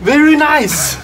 Very nice!